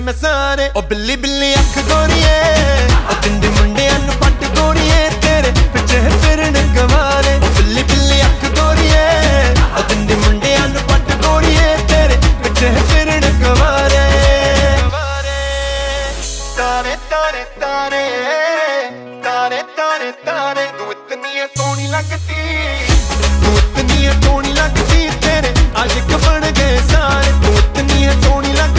ਮੈਂ ਸਾਰੇ, ਉਹ ਬਿੱਲੀ ਬਿੱਲੀ ਅੱਖ ਗੋਰੀਏ। ਉਹ ਤਿੰਦੇ ਮੁੰਡਿਆਂ ਨੂੰ ਪੱਟ ਗੋਰੀਏ, ਤੇਰੇ ਪਿੱਛੇ ਫਿਰਨ ਗਵਾਰੇ ਉਹ ਬਿੱਲੀ ਬਿੱਲੀ ਅੱਖ ਗੋਰੀਏ। ਉਹ ਤਿੰਦੇ ਮੁੰਡਿਆਂ ਨੂੰ ਪੱਟ ਗੋਰੀਏ, ਤੇਰੇ ਪਿੱਛੇ ਫਿਰਨ ਗਵਾਰੇ ਤਾਰੇ ਤਾਰੇ ਤਾਰੇ। ਤਾਰੇ ਤਾਰੇ ਤਾਰੇ। ਤੂੰ ਇਤਨੀ ਸੋਹਣੀ ਲੱਗਦੀ।